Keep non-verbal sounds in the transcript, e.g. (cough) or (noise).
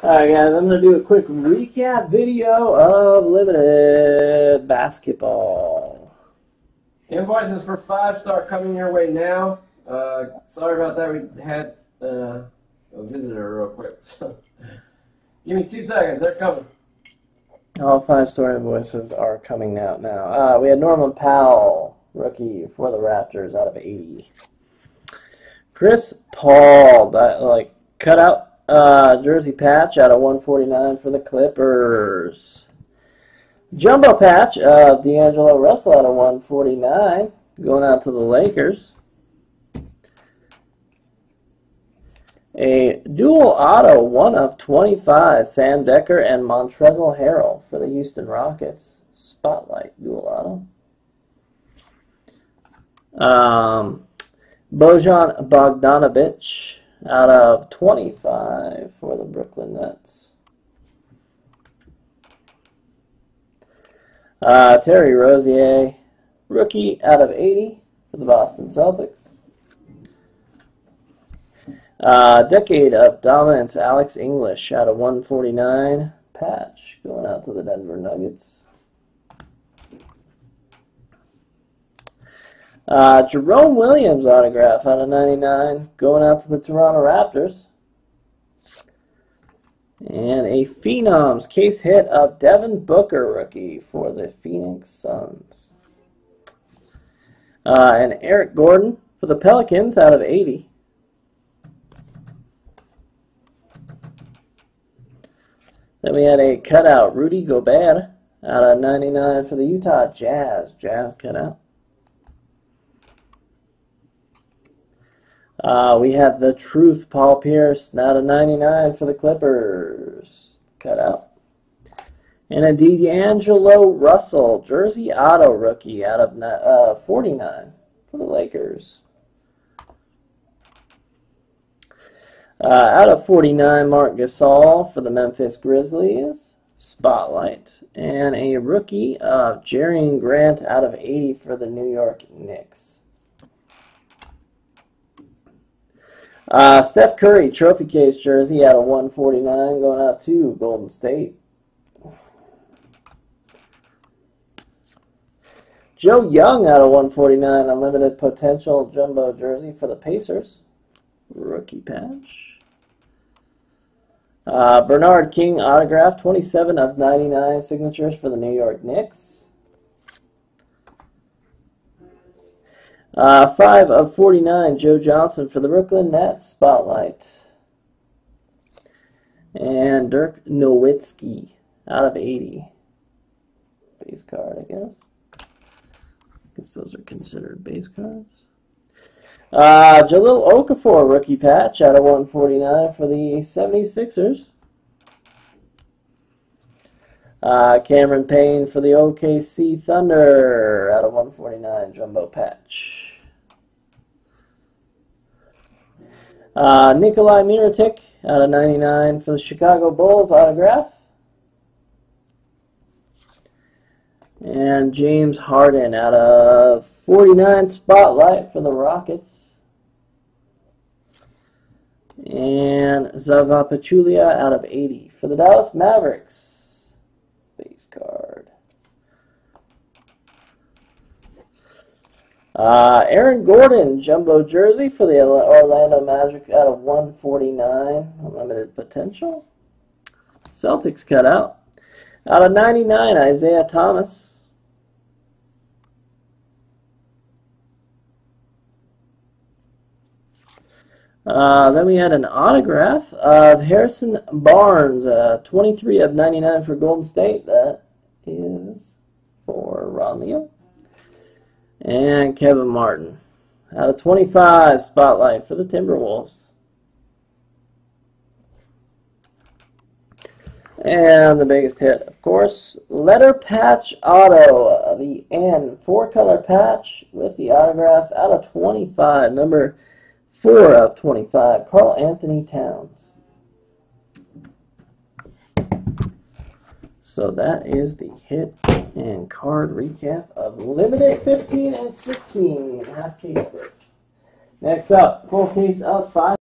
Alright guys, I'm going to do a quick recap video of limited basketball. Invoices for five start coming your way now. Uh, sorry about that. We had uh, a visitor real quick. So (laughs) give me two seconds. They're coming. All five star invoices are coming out now. Uh, we had Norman Powell, rookie for the Raptors out of 80. Chris Paul, that, like cut out uh, jersey patch out of 149 for the Clippers. Jumbo patch of D'Angelo Russell out of 149 going out to the Lakers. A dual auto, one of 25, Sam Dekker and Montrezl Harrell for the Houston Rockets. Spotlight dual auto. Um, Bojan Bogdanovic out of 25 for the Brooklyn Nets. Uh, Terry Rozier, rookie out of 80 for the Boston Celtics. Uh, decade of dominance, Alex English out of 149. Patch going out to the Denver Nuggets. Uh, Jerome Williams autograph out of 99 going out to the Toronto Raptors. And a Phenoms case hit of Devin Booker rookie for the Phoenix Suns. Uh, and Eric Gordon for the Pelicans out of 80. Then we had a cutout Rudy Gobert out of 99 for the Utah Jazz. Jazz cutout. Uh, we have the Truth, Paul Pierce, now to 99 for the Clippers. Cut out. And a D'Angelo Russell, jersey auto rookie out of uh, 49 for the Lakers. Uh, out of 49, Marc Gasol for the Memphis Grizzlies. Spotlight. And a rookie of Jerian Grant out of 80 for the New York Knicks. Uh, Steph Curry trophy case jersey out of 149 going out to Golden State. Joe Young out of 149 unlimited potential jumbo jersey for the Pacers. Rookie patch. Uh, Bernard King autograph 27 of 99 signatures for the New York Knicks. Uh, 5 of 49, Joe Johnson for the Brooklyn Nets. Spotlight. And Dirk Nowitzki out of 80. Base card, I guess. I guess those are considered base cards. Uh, Jahlil Okafor, rookie patch out of 149 for the 76ers. Uh, Cameron Payne for the OKC Thunder out of 149 jumbo patch. Uh, Nikolai Mirotic out of 99 for the Chicago Bulls autograph. And James Harden out of 49 spotlight for the Rockets. And Zaza Pachulia out of 80 for the Dallas Mavericks. Base card. Uh, Aaron Gordon, jumbo jersey for the Orlando Magic out of 149. Unlimited potential. Celtics cut out. Out of 99, Isaiah Thomas. Uh, then we had an autograph of Harrison Barnes, uh, 23 of 99 for Golden State. That is for Ron Neal. And Kevin Martin. Out of 25, spotlight for the Timberwolves. And the biggest hit, of course, letter patch auto, the N four color patch with the autograph out of 25, number 4 of 25, Karl-Anthony Towns. So that is the hit and card recap of limited 15 and 16 half case break. Next up, full case of 5.